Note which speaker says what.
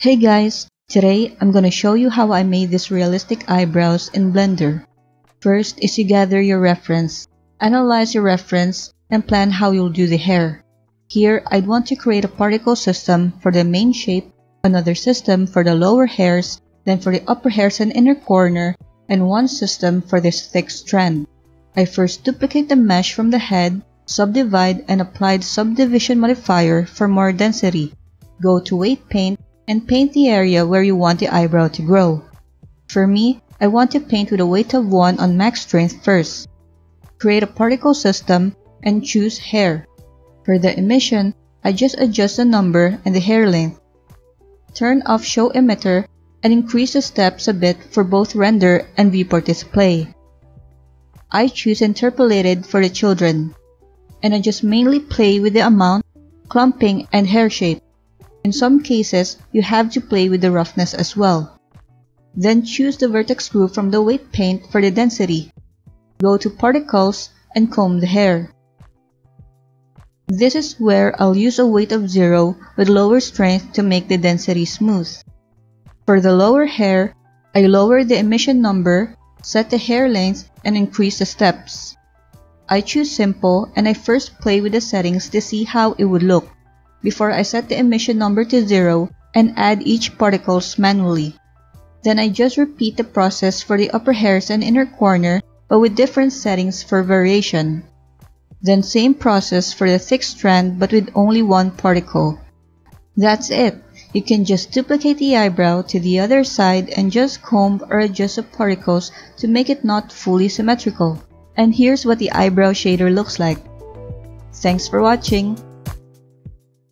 Speaker 1: Hey guys, today I'm gonna show you how I made these realistic eyebrows in Blender. First is you gather your reference, analyze your reference, and plan how you'll do the hair. Here, I'd want to create a particle system for the main shape, another system for the lower hairs, then for the upper hairs and inner corner, and one system for this thick strand. I first duplicate the mesh from the head, subdivide and apply the subdivision modifier for more density. Go to weight paint and paint the area where you want the eyebrow to grow. For me, I want to paint with a weight of 1 on max strength first. Create a particle system and choose hair. For the emission, I just adjust the number and the hair length. Turn off show emitter and increase the steps a bit for both render and viewport display. I choose interpolated for the children, and I just mainly play with the amount, clumping, and hair shape. In some cases, you have to play with the roughness as well. Then choose the vertex group from the weight paint for the density. Go to particles and comb the hair. This is where I'll use a weight of 0 with lower strength to make the density smooth. For the lower hair, I lower the emission number, set the hair length, and increase the steps. I choose simple and I first play with the settings to see how it would look before I set the emission number to 0 and add each particles manually. Then I just repeat the process for the upper hairs and inner corner but with different settings for variation. Then same process for the thick strand but with only one particle. That's it. You can just duplicate the eyebrow to the other side and just comb or adjust the particles to make it not fully symmetrical. And here's what the eyebrow shader looks like. Thanks for watching.